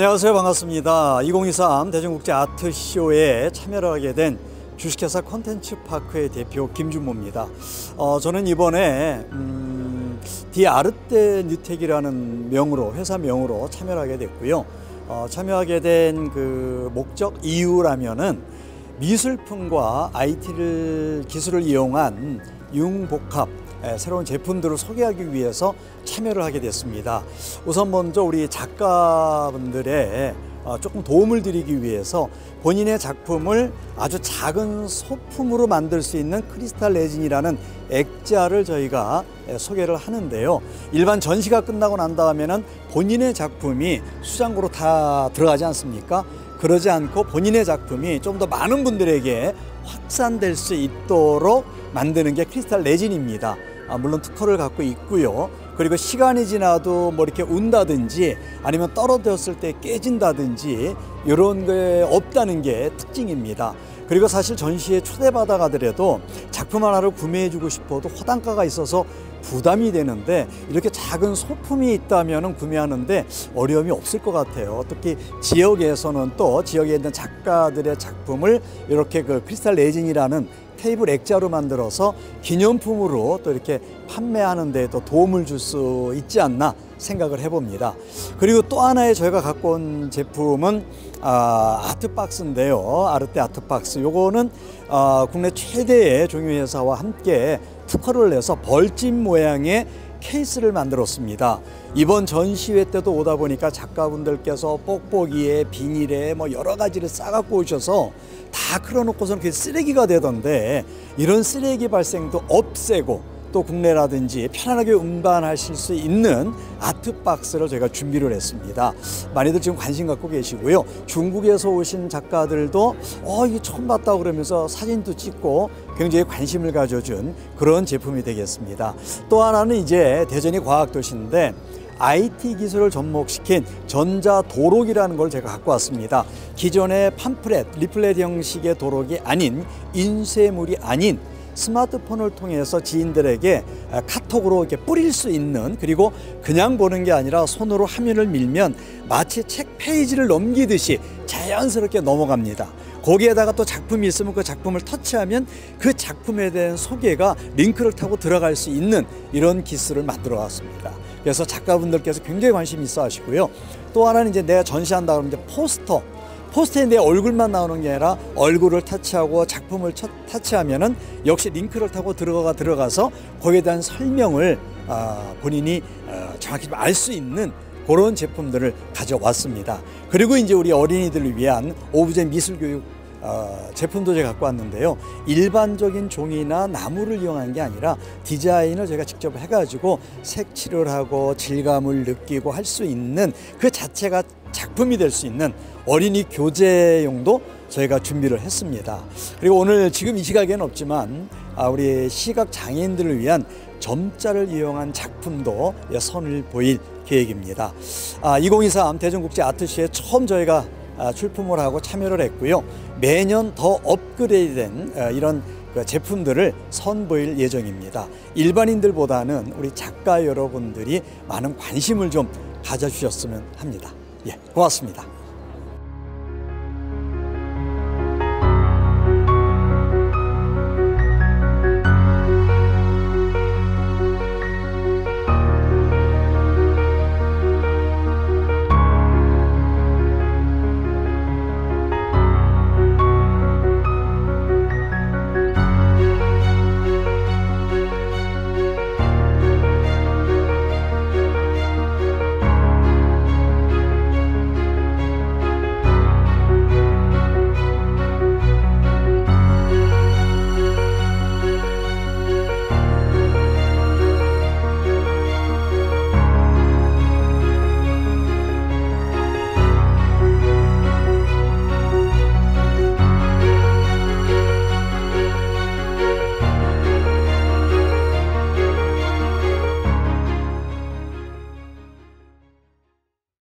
안녕하세요. 반갑습니다. 2023 대전국제 아트쇼에 참여를 하게 된 주식회사 콘텐츠 파크의 대표 김준모입니다. 어, 저는 이번에 음, 디아르테 뉴텍이라는 명으로 회사 명으로 참여를 하게 됐고요. 어, 참여하게 된 그 목적 이유라면은 미술품과 IT를 기술을 이용한 융복합 예, 새로운 제품들을 소개하기 위해서 참여를 하게 됐습니다. 우선 먼저 우리 작가분들의 어, 조금 도움을 드리기 위해서 본인의 작품을 아주 작은 소품으로 만들 수 있는 크리스탈 레진이라는 액자를 저희가 예, 소개를 하는데요. 일반 전시가 끝나고 난 다음에는 본인의 작품이 수장고로 다 들어가지 않습니까? 그러지 않고 본인의 작품이 좀 더 많은 분들에게 확산될 수 있도록 만드는 게 크리스탈 레진입니다. 아, 물론 특허를 갖고 있고요. 그리고 시간이 지나도 뭐 이렇게 운다든지 아니면 떨어졌을 때 깨진다든지 이런 게 없다는 게 특징입니다. 그리고 사실 전시에 초대받아 가더라도 작품 하나를 구매해 주고 싶어도 호단가가 있어서 부담이 되는데 이렇게 작은 소품이 있다면 구매하는데 어려움이 없을 것 같아요. 특히 지역에서는 또 지역에 있는 작가들의 작품을 이렇게 그 크리스탈 레진이라는 테이블 액자로 만들어서 기념품으로 또 이렇게 판매하는 데도 도움을 줄 수 있지 않나 생각을 해봅니다. 그리고 또 하나의 저희가 갖고 온 제품은 아, 아트박스인데요. 아르테 아트박스. 요거는 아, 국내 최대의 종이회사와 함께 특허를 내서 벌집 모양의 케이스를 만들었습니다. 이번 전시회 때도 오다 보니까 작가분들께서 뽁뽁이에 비닐에 뭐 여러 가지를 싸갖고 오셔서 다 끌어놓고서는 그게 쓰레기가 되던데 이런 쓰레기 발생도 없애고 또 국내라든지 편안하게 운반하실 수 있는 아트박스를 저희가 준비를 했습니다. 많이들 지금 관심 갖고 계시고요. 중국에서 오신 작가들도 어, 이게 처음 봤다 그러면서 사진도 찍고 굉장히 관심을 가져준 그런 제품이 되겠습니다. 또 하나는 이제 대전이 과학도시인데 IT 기술을 접목시킨 전자 도록이라는 걸 제가 갖고 왔습니다. 기존의 팜프렛, 리플렛 형식의 도록이 아닌 인쇄물이 아닌 스마트폰을 통해서 지인들에게 카톡으로 이렇게 뿌릴 수 있는 그리고 그냥 보는 게 아니라 손으로 화면을 밀면 마치 책 페이지를 넘기듯이 자연스럽게 넘어갑니다. 거기에다가 또 작품이 있으면 그 작품을 터치하면 그 작품에 대한 소개가 링크를 타고 들어갈 수 있는 이런 기술을 만들어 왔습니다. 그래서 작가분들께서 굉장히 관심 있어 하시고요. 또 하나는 이제 내가 전시한다 그러면 이제 포스터 포스터에 내 얼굴만 나오는 게 아니라 얼굴을 타치하고 작품을 타치하면은 역시 링크를 타고 들어가 들어가서 거기에 대한 설명을 아, 본인이 어, 정확히 알 수 있는 그런 제품들을 가져왔습니다. 그리고 이제 우리 어린이들을 위한 오브제 미술 교육 어, 제품도 제가 갖고 왔는데요. 일반적인 종이나 나무를 이용한 게 아니라 디자인을 제가 직접 해가지고 색칠을 하고 질감을 느끼고 할 수 있는 그 자체가 작품이 될 수 있는 어린이 교재용도 저희가 준비를 했습니다. 그리고 오늘 지금 이 시각에는 없지만 아, 우리 시각 장애인들을 위한 점자를 이용한 작품도 선을 보일 계획입니다. 2023 아, 대전국제 아트시에 처음 저희가 아, 출품을 하고 참여를 했고요. 매년 더 업그레이드된 어, 이런 그 제품들을 선보일 예정입니다. 일반인들보다는 우리 작가 여러분들이 많은 관심을 좀 가져주셨으면 합니다. 예, 고맙습니다.